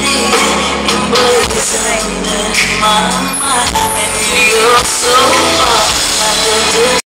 believe